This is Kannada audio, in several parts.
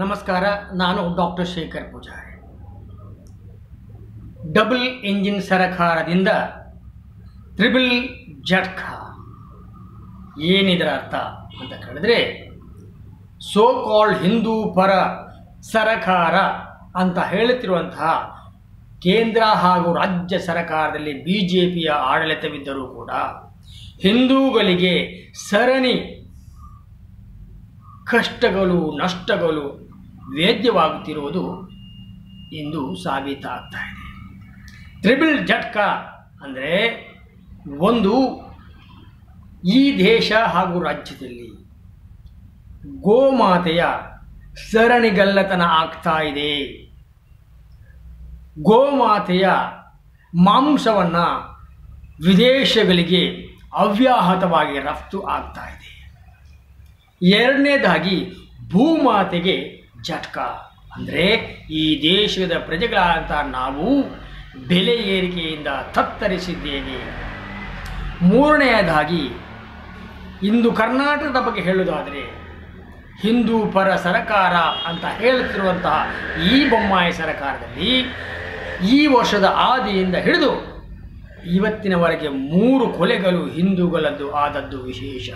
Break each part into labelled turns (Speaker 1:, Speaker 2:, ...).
Speaker 1: ನಮಸ್ಕಾರ, ನಾನು doctor Shekhar Pujari. Double engine ಸರಕಾರದಿಂದ ತ್ರಿಬಲ್ ಜಟ್ಕ. ಏನಿದರ ಅರ್ಥ ಅಂತ ಕೇಳಿದ್ರೆ ಸೋ ಕಾಲ್ಡ್ ಹಿಂದೂ ಪರ ಸರಕಾರ ಅಂತ ಹೇಳುತ್ತಿರುವಂತಹ ಕೇಂದ್ರ ಹಾಗೂ ರಾಜ್ಯ ಸರಕಾರದಲ್ಲಿ ಬಿ ಜೆ ಪಿಯ ಆಡಳಿತವಿದ್ದರೂ ಕೂಡ ಹಿಂದೂಗಳಿಗೆ ಸರಣಿ ಕಷ್ಟಗಳು, ನಷ್ಟಗಳು ವೇದ್ಯವಾಗುತ್ತಿರುವುದು ಇಂದು ಸಾಬೀತಾಗ್ತಾ ಇದೆ. ತ್ರಿಬಿಲ್ ಜಟ್ಕ ಅಂದರೆ ಒಂದು ಈ ದೇಶ ಹಾಗೂ ರಾಜ್ಯದಲ್ಲಿ ಗೋಮಾತೆಯ ಸರಣಿಗಲ್ಲತನ ಆಗ್ತಾ ಇದೆ. ಗೋಮಾತೆಯ ಮಾಂಸವನ್ನು ವಿದೇಶಗಳಿಗೆ ಅವ್ಯಾಹತವಾಗಿ ರಫ್ತು ಆಗ್ತಾ ಇದೆ. ಎರಡನೇದಾಗಿ ಭೂಮಾತೆಗೆ ಜಟ್ಕ. ಅಂದರೆ ಈ ದೇಶದ ಪ್ರಜೆಗಳಾದಂಥ ನಾವು ಬೆಲೆ ಏರಿಕೆಯಿಂದ ತತ್ತರಿಸಿದ್ದೇವೆ. ಮೂರನೆಯದಾಗಿ, ಇಂದು ಕರ್ನಾಟಕದ ಬಗ್ಗೆ ಹೇಳುವುದಾದರೆ, ಹಿಂದೂ ಪರ ಸರಕಾರ ಅಂತ ಹೇಳುತ್ತಿರುವಂತಹ ಈ ಬೊಮ್ಮಾಯಿ ಸರಕಾರದಲ್ಲಿ ಈ ವರ್ಷದ ಆದಿಯಿಂದ ಹಿಡಿದು ಇವತ್ತಿನವರೆಗೆ ಮೂರು ಕೊಲೆಗಳು ಹಿಂದೂಗಳದ್ದು ಆದದ್ದು ವಿಶೇಷ.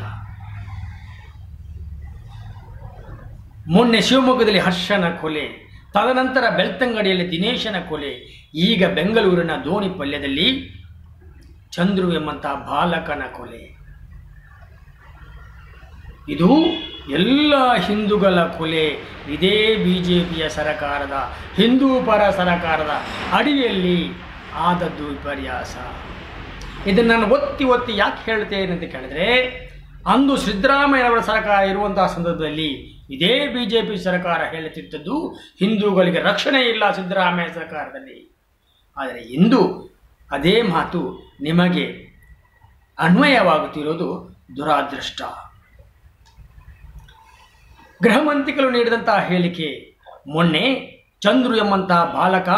Speaker 1: ಮೊನ್ನೆ ಶಿವಮೊಗ್ಗದಲ್ಲಿ ಹರ್ಷನ ಕೊಲೆ, ತದನಂತರ ಬೆಳ್ತಂಗಡಿಯಲ್ಲಿ ದಿನೇಶನ ಕೊಲೆ, ಈಗ ಬೆಂಗಳೂರಿನ ದೋಣಿಪಲ್ಯದಲ್ಲಿ ಚಂದ್ರು ಎಂಬಂತಹ ಬಾಲಕನ ಕೊಲೆ. ಇದು ಎಲ್ಲ ಹಿಂದೂಗಳ ಕೊಲೆ. ಇದೇ ಬಿ ಜೆ ಪಿಯ ಸರಕಾರದ, ಹಿಂದೂ ಪರ ಸರಕಾರದ ಅಡಿಯಲ್ಲಿ ಆದದ್ದು ವಿಪರ್ಯಾಸ. ಇದನ್ನು ನಾನು ಒತ್ತಿ ಒತ್ತಿ ಯಾಕೆ ಹೇಳ್ತೇನೆ ಅಂತ ಕೇಳಿದ್ರೆ, ಅಂದು ಸಿದ್ದರಾಮಯ್ಯನವರ ಸರ್ಕಾರ ಇರುವಂತಹ ಸಂದರ್ಭದಲ್ಲಿ ಇದೇ ಬಿ ಜೆ ಪಿ ಸರ್ಕಾರ ಹೇಳುತ್ತಿದ್ದದ್ದು ಹಿಂದೂಗಳಿಗೆ ರಕ್ಷಣೆ ಇಲ್ಲ ಸಿದ್ದರಾಮಯ್ಯ ಸರ್ಕಾರದಲ್ಲಿ. ಆದರೆ ಇಂದು ಅದೇ ಮಾತು ನಿಮಗೆ ಅನ್ವಯವಾಗುತ್ತಿರೋದು ದುರಾದೃಷ್ಟ. ಗೃಹ ಮಂತ್ರಿಗಳು ನೀಡಿದಂತಹ ಹೇಳಿಕೆ, ಮೊನ್ನೆ ಚಂದ್ರು ಎಂಬಂತಹ ಬಾಲಕ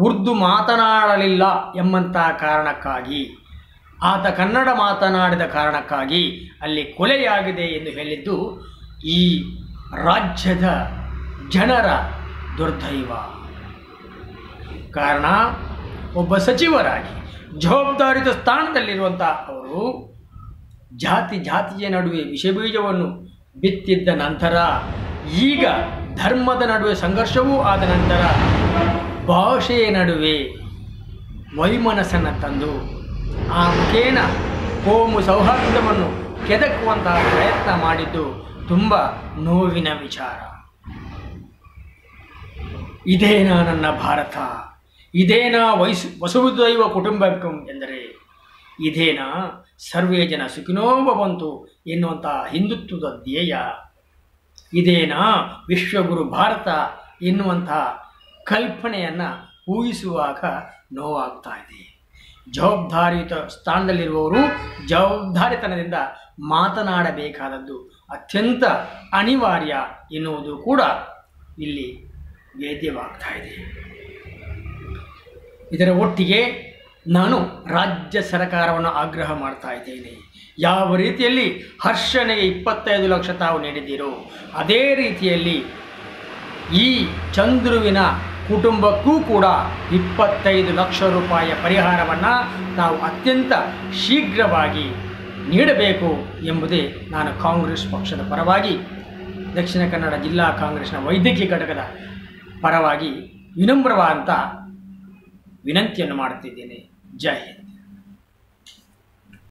Speaker 1: ಉರ್ದು ಮಾತನಾಡಲಿಲ್ಲ ಎಂಬಂತಹ ಕಾರಣಕ್ಕಾಗಿ, ಆತ ಕನ್ನಡ ಮಾತನಾಡಿದ ಕಾರಣಕ್ಕಾಗಿ ಅಲ್ಲಿ ಕೊಲೆಯಾಗಿದೆ ಎಂದು ಹೇಳಿದ್ದು ಈ ರಾಜ್ಯದ ಜನರ ದುರ್ದೈವ. ಕಾರಣ, ಒಬ್ಬ ಸಚಿವರಾಗಿ ಜವಾಬ್ದಾರಿತ ಸ್ಥಾನದಲ್ಲಿರುವಂಥ ಅವರು ಜಾತಿ ಜಾತಿಯ ನಡುವೆ ವಿಷಬೀಜವನ್ನು ಬಿತ್ತಿದ್ದ ನಂತರ ಈಗ ಧರ್ಮದ ನಡುವೆ ಸಂಘರ್ಷವೂ ಆದ ನಂತರ ಭಾಷೆಯ ನಡುವೆ ವೈಮನಸ್ಸನ್ನು ತಂದು ಆ ಮುಖೇನ ಕೋಮು ಸೌಹಾರ್ದವನ್ನು ಕೆದಕುವಂತಹ ಪ್ರಯತ್ನ ಮಾಡಿದ್ದು ತುಂಬ ನೋವಿನ ವಿಚಾರ. ಇದೇನಾ ನನ್ನ ಭಾರತ? ಇದೇನಾ ವಯಸ್ಸು ವಸುದೈವ ಕುಟುಂಬಕಂ ಎಂದರೆ, ಇದೇನಾ ಸರ್ವೇ ಜನ ಸುಖಿನೋ ಬಂತು ಎನ್ನುವಂತಹ ಹಿಂದುತ್ವದ ಧ್ಯೇಯ. ಇದೇನಾ ವಿಶ್ವಗುರು ಭಾರತ ಎನ್ನುವಂತಹ ಕಲ್ಪನೆಯನ್ನು ಊಹಿಸುವಾಗ ನೋವಾಗ್ತಾ ಇದೆ. ಜವಾಬ್ದಾರಿಯುತ ಸ್ಥಾನದಲ್ಲಿರುವವರು ಜವಾಬ್ದಾರಿತನದಿಂದ ಮಾತನಾಡಬೇಕಾದದ್ದು ಅತ್ಯಂತ ಅನಿವಾರ್ಯ ಎನ್ನುವುದು ಕೂಡ ಇಲ್ಲಿ ವೇದ್ಯವಾಗ್ತಾ ಇದೆ. ಇದರ ಒಟ್ಟಿಗೆ ನಾನು ರಾಜ್ಯ ಸರ್ಕಾರವನ್ನು ಆಗ್ರಹ ಮಾಡ್ತಾ ಇದ್ದೇನೆ. ಯಾವ ರೀತಿಯಲ್ಲಿ ಹರ್ಷನಿಗೆ ಇಪ್ಪತ್ತೈದು ಲಕ್ಷ ತಾವು ನೀಡಿದ್ದೀರೋ, ಅದೇ ರೀತಿಯಲ್ಲಿ ಈ ಚಂದ್ರುವಿನ ಕುಟುಂಬಕ್ಕೂ ಕೂಡ ಇಪ್ಪತ್ತೈದು ಲಕ್ಷ ರೂಪಾಯಿಯ ಪರಿಹಾರವನ್ನು ತಾವು ಅತ್ಯಂತ ಶೀಘ್ರವಾಗಿ ನೀಡಬೇಕು ಎಂಬುದೇ ನಾನು ಕಾಂಗ್ರೆಸ್ ಪಕ್ಷದ ಪರವಾಗಿ ದಕ್ಷಿಣ ಕನ್ನಡ ಜಿಲ್ಲಾ ಕಾಂಗ್ರೆಸ್ನ ವೈದ್ಯಕೀಯ ಘಟಕದ ಪರವಾಗಿ ವಿನಮ್ರವಾದಂಥ ವಿನಂತಿಯನ್ನು ಮಾಡುತ್ತಿದ್ದೇನೆ. ಜೈ ಹಿಂದ್.